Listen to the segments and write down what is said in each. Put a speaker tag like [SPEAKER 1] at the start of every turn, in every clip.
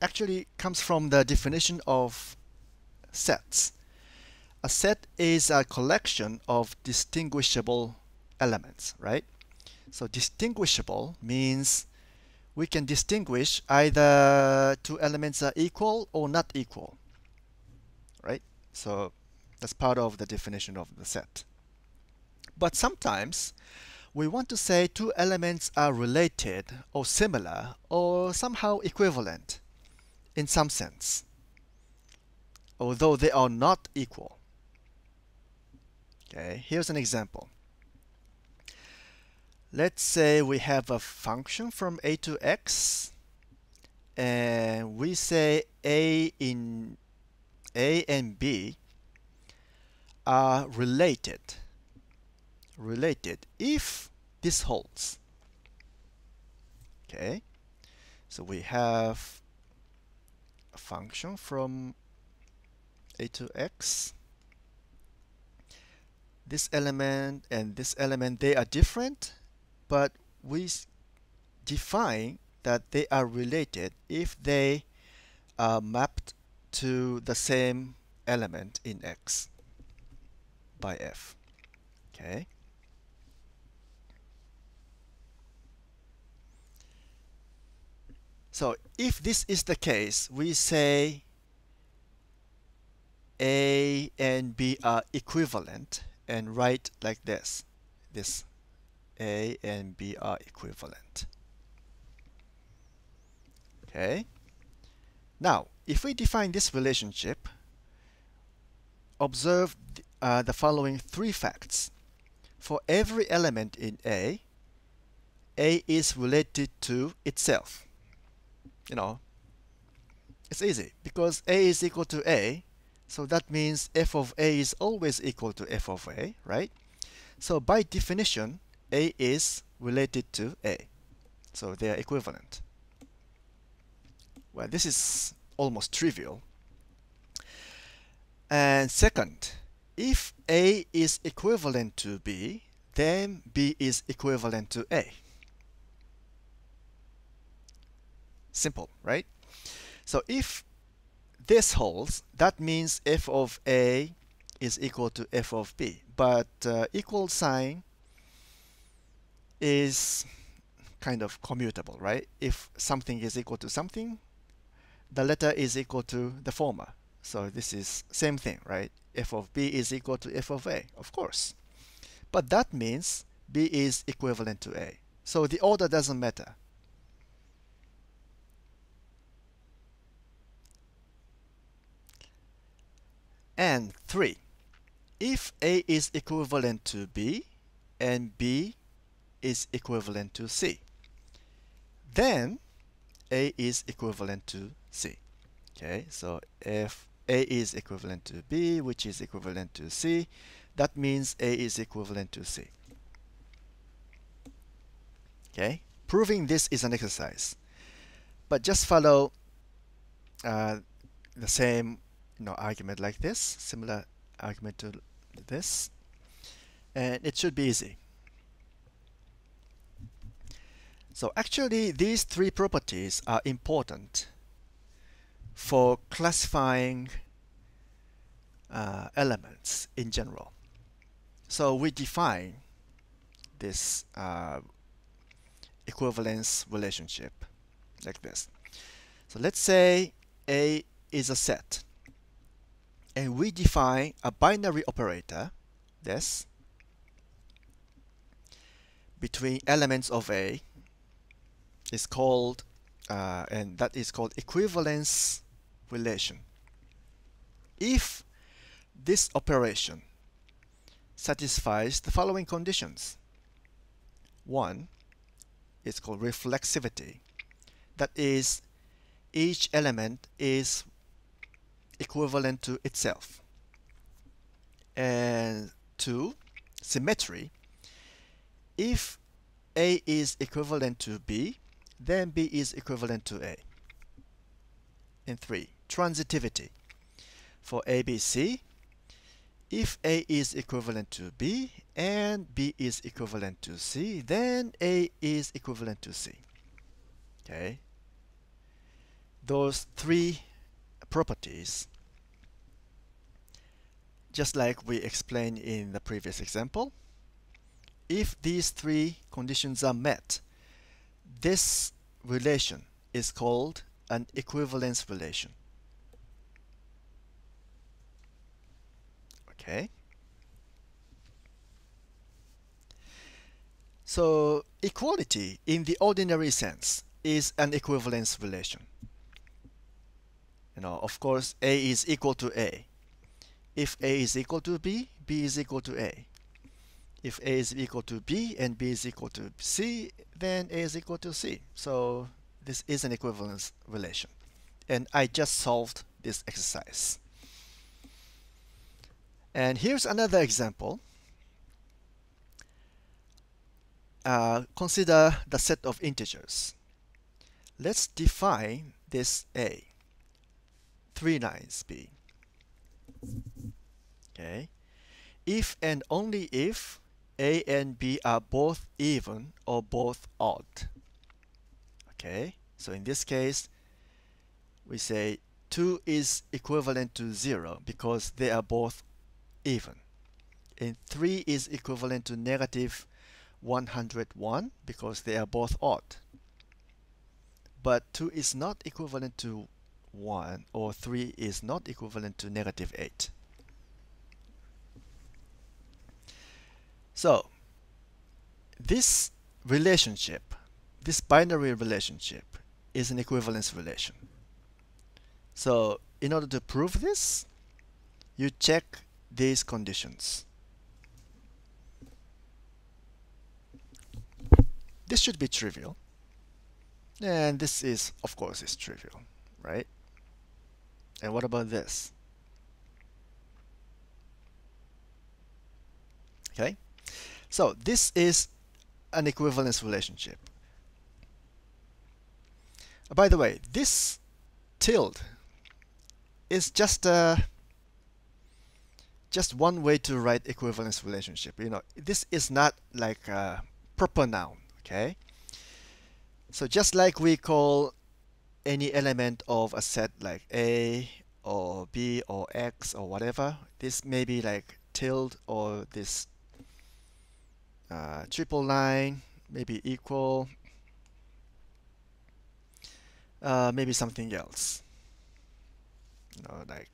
[SPEAKER 1] actually comes from the definition of sets. A set is a collection of distinguishable elements, right? So distinguishable means we can distinguish either two elements are equal or not equal, right? So that's part of the definition of the set. But sometimes we want to say two elements are related or similar or somehow equivalent in some sense, although they are not equal. Okay, here's an example. Let's say we have a function from a to x and we say a in a and b are related related if this holds okay so we have a function from a to x this element and this element they are different but we define that they are related if they are mapped to the same element in X by F. Okay. So if this is the case, we say A and B are equivalent and write like this. This A and B are equivalent. Okay. Now, if we define this relationship, observe uh, the following three facts. For every element in A, A is related to itself. You know, it's easy because A is equal to A, so that means f of A is always equal to f of A, right? So by definition, A is related to A. So they are equivalent. Well, this is almost trivial. And second, if A is equivalent to B, then B is equivalent to A. Simple, right? So if this holds, that means f of A is equal to f of B. But uh, equal sign is kind of commutable, right? If something is equal to something, the letter is equal to the former. So this is same thing, right? f of b is equal to f of a, of course. But that means b is equivalent to a. So the order doesn't matter. And 3. If a is equivalent to b and b is equivalent to c, then a is equivalent to c. Okay, so if A is equivalent to B, which is equivalent to C, that means A is equivalent to C. Okay, proving this is an exercise, but just follow uh, the same know, argument like this, similar argument to this, and it should be easy. So actually, these three properties are important for classifying uh, elements in general. So we define this uh, equivalence relationship like this. So let's say A is a set and we define a binary operator, this, between elements of A is called, uh, and that is called equivalence relation. If this operation satisfies the following conditions. One is called reflexivity. That is, each element is equivalent to itself. And two, symmetry. If A is equivalent to B, then B is equivalent to A. And three, transitivity. For ABC, if A is equivalent to B and B is equivalent to C, then A is equivalent to C. Okay. those three properties just like we explained in the previous example. If these three conditions are met, this relation is called an equivalence relation. Okay. So equality in the ordinary sense is an equivalence relation. You know, of course, A is equal to A. If A is equal to B, B is equal to A. If A is equal to B and B is equal to C, then A is equal to C. So this is an equivalence relation. And I just solved this exercise. And here's another example. Uh, consider the set of integers. Let's define this A, 3 nines B. Okay. If and only if A and B are both even or both odd. Okay. So in this case, we say 2 is equivalent to 0 because they are both even. And 3 is equivalent to negative 101 because they are both odd. But 2 is not equivalent to 1 or 3 is not equivalent to negative 8. So this relationship, this binary relationship is an equivalence relation. So in order to prove this, you check these conditions. This should be trivial. And this is, of course, is trivial, right? And what about this? Okay, so this is an equivalence relationship. By the way, this tilde is just a just one way to write equivalence relationship. You know, this is not like a proper noun. Okay. So just like we call any element of a set like A or B or X or whatever, this may be like tilde or this uh, triple line, maybe equal, uh, maybe something else. You know, like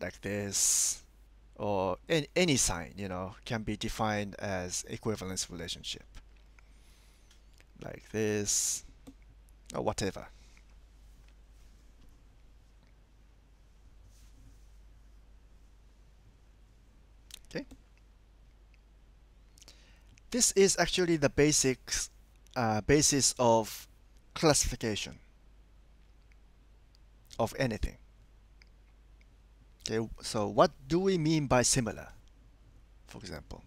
[SPEAKER 1] like this, or any, any sign, you know, can be defined as equivalence relationship. Like this, or whatever. Okay. This is actually the basics, uh, basis of classification of anything. Okay, so what do we mean by similar, for example?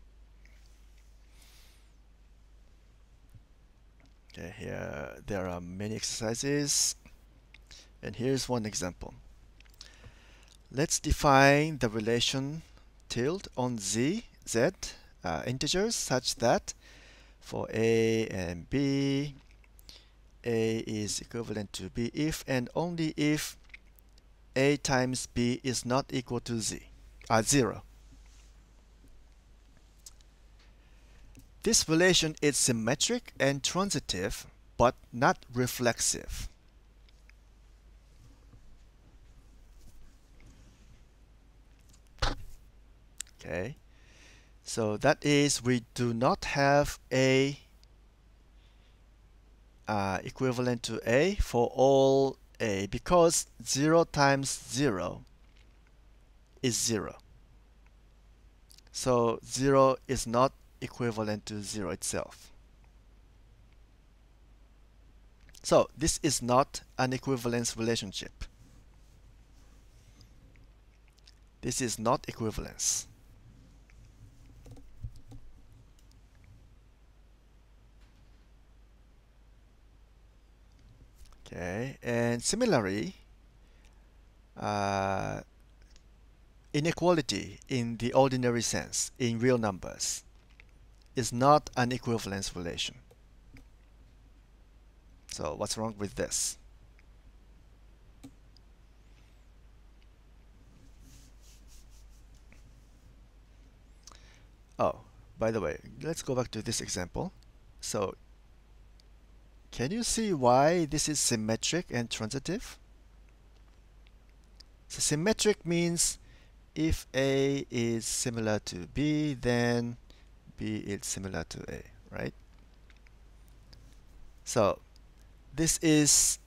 [SPEAKER 1] Okay, here there are many exercises, and here's one example. Let's define the relation tilde on z, z uh, integers such that for a and b, a is equivalent to b if and only if a times b is not equal to z, uh, 0. This relation is symmetric and transitive, but not reflexive. Okay. So that is we do not have a uh, equivalent to a for all a because 0 times 0 is 0. So 0 is not equivalent to 0 itself. So this is not an equivalence relationship. This is not equivalence. Okay, and similarly, uh, inequality in the ordinary sense, in real numbers, is not an equivalence relation. So what's wrong with this? Oh, by the way, let's go back to this example. So can you see why this is symmetric and transitive? So symmetric means if A is similar to B, then B is similar to A, right? So this is,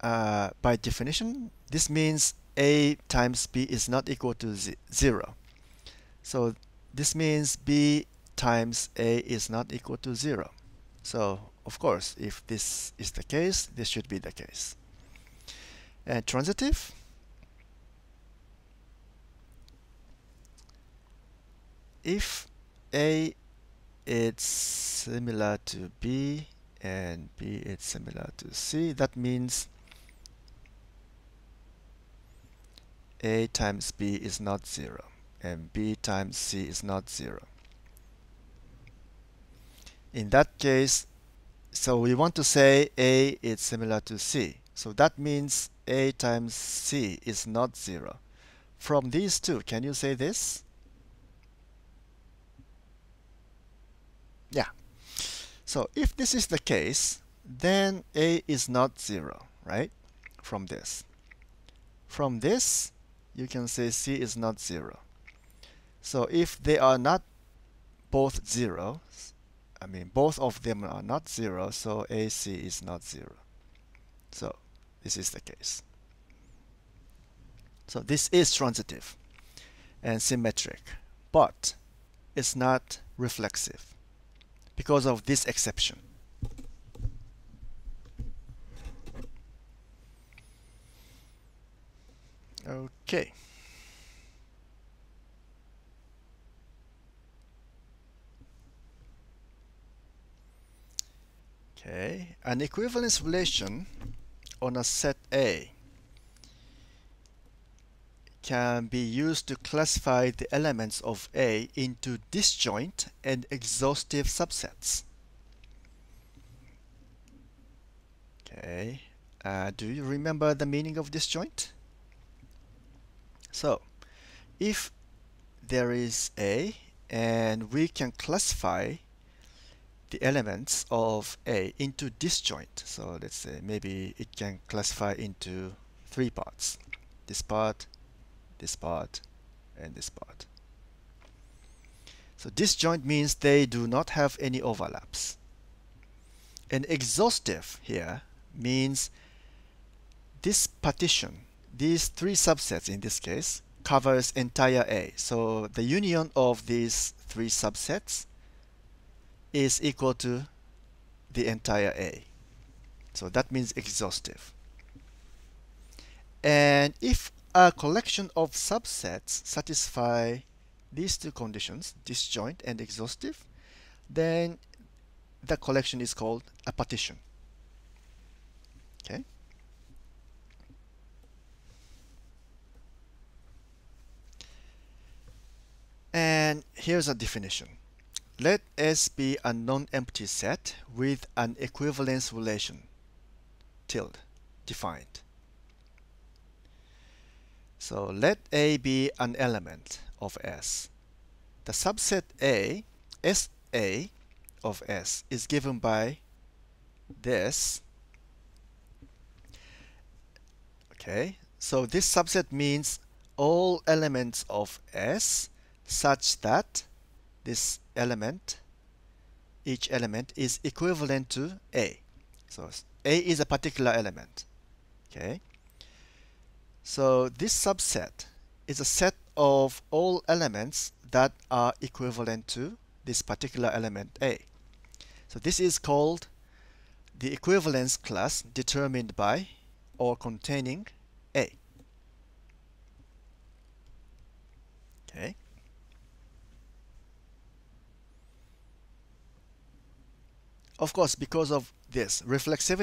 [SPEAKER 1] uh, by definition, this means A times B is not equal to 0. So this means B times A is not equal to 0. So of course, if this is the case, this should be the case. And transitive, if A it's similar to B and B is similar to C, that means A times B is not 0 and B times C is not 0. In that case, so we want to say A is similar to C. So that means A times C is not 0. From these two, can you say this? Yeah. So if this is the case, then A is not 0, right? From this. From this, you can say C is not 0. So if they are not both 0, I mean both of them are not 0, so AC is not 0. So this is the case. So this is transitive and symmetric, but it's not reflexive because of this exception. Okay. Okay, an equivalence relation on a set A can be used to classify the elements of A into disjoint and exhaustive subsets. Okay, uh, do you remember the meaning of disjoint? So, if there is A and we can classify the elements of A into disjoint. So let's say maybe it can classify into three parts. This part, this part, and this part. So disjoint means they do not have any overlaps. And exhaustive here means this partition, these three subsets in this case, covers entire A. So the union of these three subsets is equal to the entire A. So that means exhaustive. And if a collection of subsets satisfy these two conditions, disjoint and exhaustive, then the collection is called a partition. Okay? And here's a definition. Let S be a non-empty set with an equivalence relation tilde defined. So let A be an element of S. The subset A, SA of S is given by this. Okay, so this subset means all elements of S such that this element, each element is equivalent to A. So A is a particular element. Okay. So this subset is a set of all elements that are equivalent to this particular element A. So this is called the equivalence class determined by or containing A. Okay. Of course, because of this reflexivity